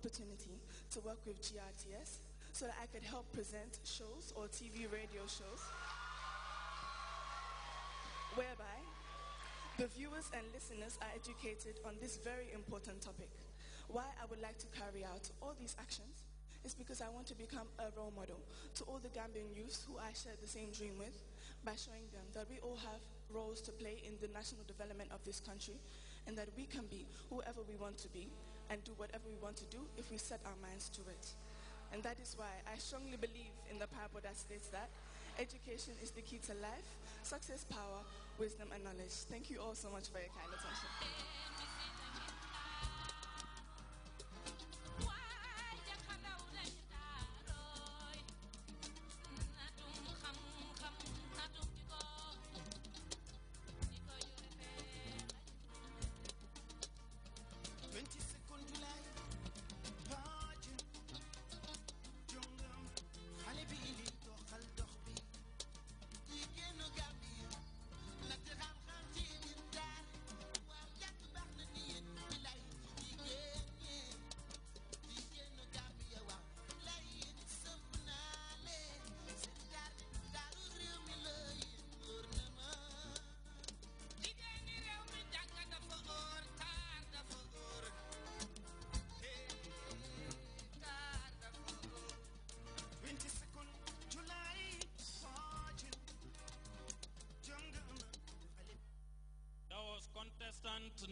opportunity to work with GRTS so that I could help present shows or TV radio shows whereby the viewers and listeners are educated on this very important topic. Why I would like to carry out all these actions is because I want to become a role model to all the Gambian youths who I share the same dream with by showing them that we all have roles to play in the national development of this country and that we can be whoever we want to be and do whatever we want to do if we set our minds to it. And that is why I strongly believe in the parable that states that education is the key to life, success, power, wisdom, and knowledge. Thank you all so much for your kind attention.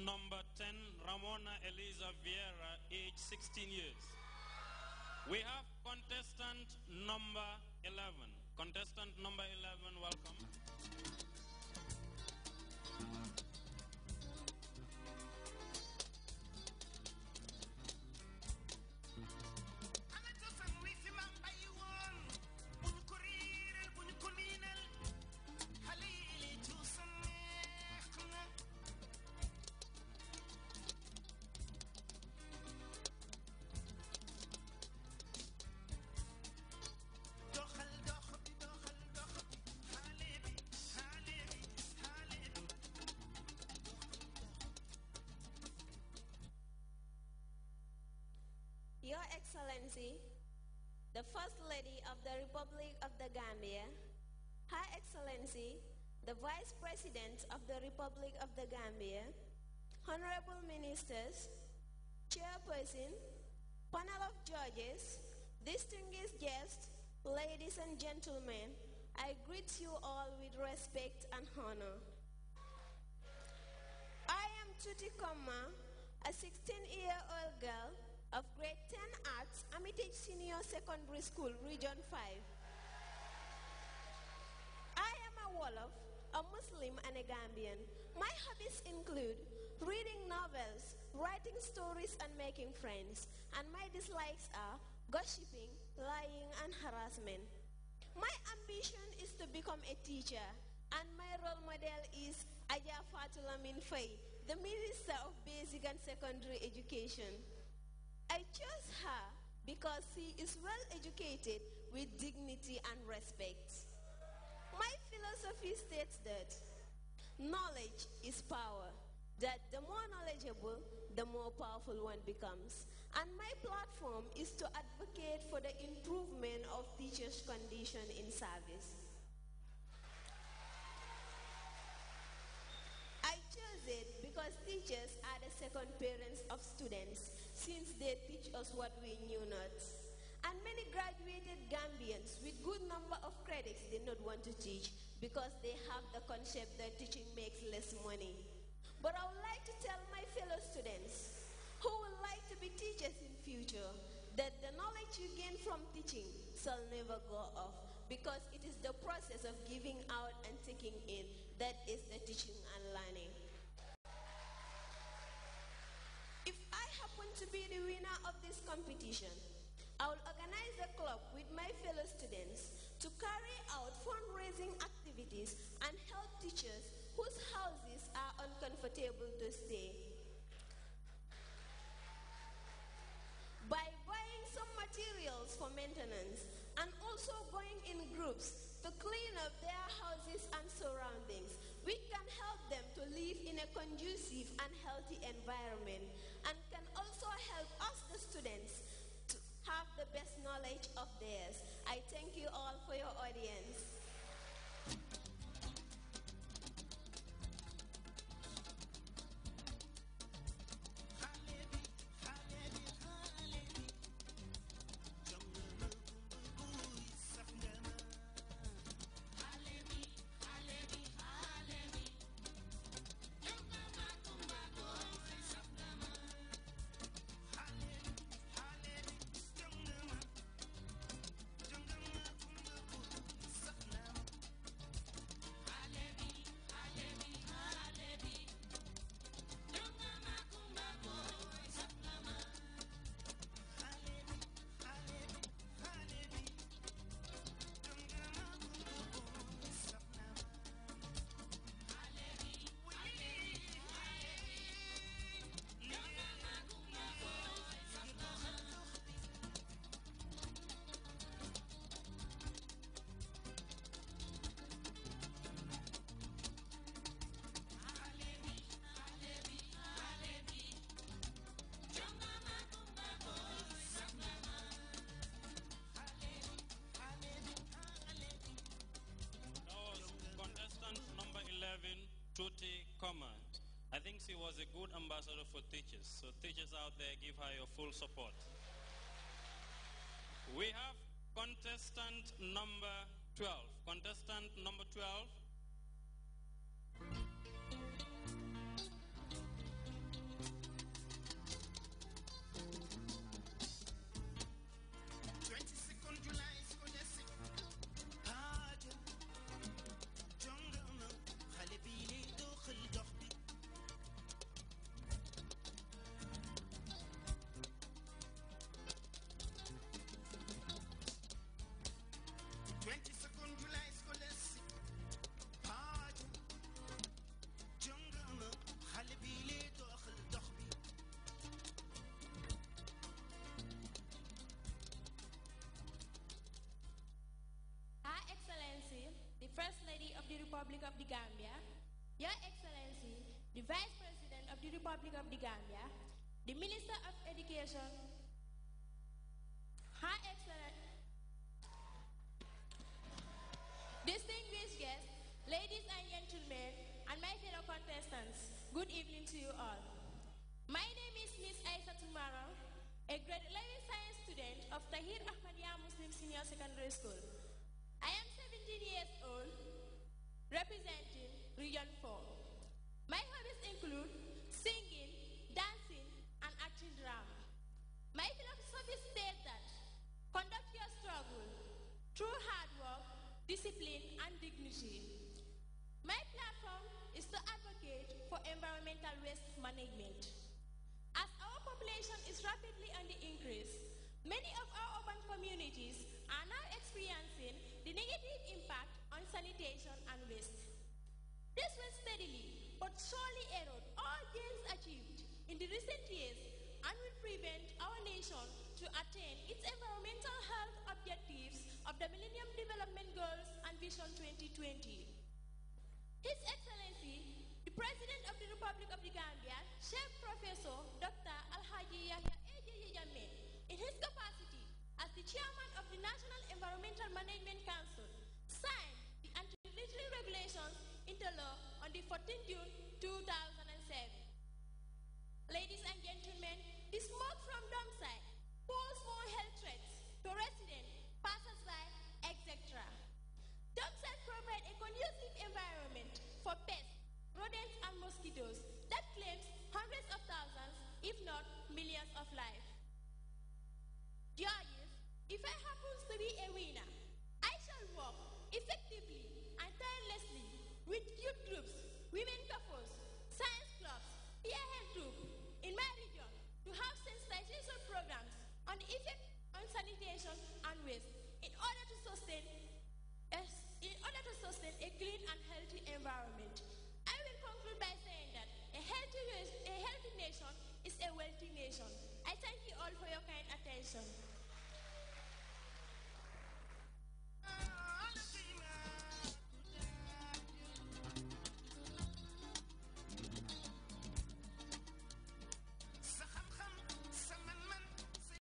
Number 10, Ramona Eliza Vieira, age 16 years. We have contestant number 11. Contestant number 11, welcome. Excellency, the First Lady of the Republic of the Gambia, Her Excellency, the Vice President of the Republic of the Gambia, Honorable Ministers, Chairperson, panel of judges, distinguished guests, ladies and gentlemen, I greet you all with respect and honor. I am Tuti Koma, a 16-year-old girl of grade 10 arts, Armitage Senior Secondary School, Region 5. I am a Wolof, a Muslim and a Gambian. My hobbies include reading novels, writing stories and making friends. And my dislikes are gossiping, lying and harassment. My ambition is to become a teacher and my role model is Aja Fatou Lamin Faye, the Minister of Basic and Secondary Education. I chose her because she is well educated with dignity and respect. My philosophy states that knowledge is power, that the more knowledgeable, the more powerful one becomes. And my platform is to advocate for the improvement of teachers' condition in service. I chose it because teachers are the second parents of students since they teach us what we knew not. And many graduated Gambians with good number of credits did not want to teach because they have the concept that teaching makes less money. But I would like to tell my fellow students who would like to be teachers in future that the knowledge you gain from teaching shall never go off because it is the process of giving out and taking in that is the teaching and learning. If I happen to be the winner of this competition, I will organize a club with my fellow students to carry out fundraising activities and help teachers whose houses are uncomfortable to stay. By buying some materials for maintenance and also going in groups to clean up their houses and surroundings, we can help them to live in a conducive and healthy environment knowledge of theirs. I thank you all for your audience. Was a good ambassador for teachers. So teachers out there, give her your full support. We have contestant number 12. Contestant number 12. Republic of the Gambia, Your Excellency, the Vice President of the Republic of the Gambia, the Minister of Education, Her Excellency, distinguished guests, ladies and gentlemen, and my fellow contestants, good evening to you all. My name is Miss Aisa Tumara, a grade 11 science student of Tahir Ahmadiyya Muslim Senior Secondary School. Representing Region 4. My hobbies include singing, dancing, and acting drama. My philosophy states that conduct your struggle through hard work, discipline, and dignity. My platform is to advocate for environmental waste management. As our population is rapidly on the increase, many of our urban communities are now experiencing the negative impact sanitation and waste. This will steadily but surely erode all gains achieved in the recent years and will prevent our nation to attain its environmental health objectives of the Millennium Development Goals and Vision 2020. His Excellency, the President of the Republic of the Gambia, Chief Professor Dr. Alhaji Yahya. Jammeh, in his capacity as the Chairman of the National Environmental Management Council, signed into law on the 14th June 2007. Ladies and gentlemen, the smoke women couples, science clubs, peer health group in my region to have sensitization programs on effect on sanitation and waste in order to sustain a, in order to sustain a clean and healthy environment. I will conclude by saying that a healthy, a healthy nation is a wealthy nation. I thank you all for your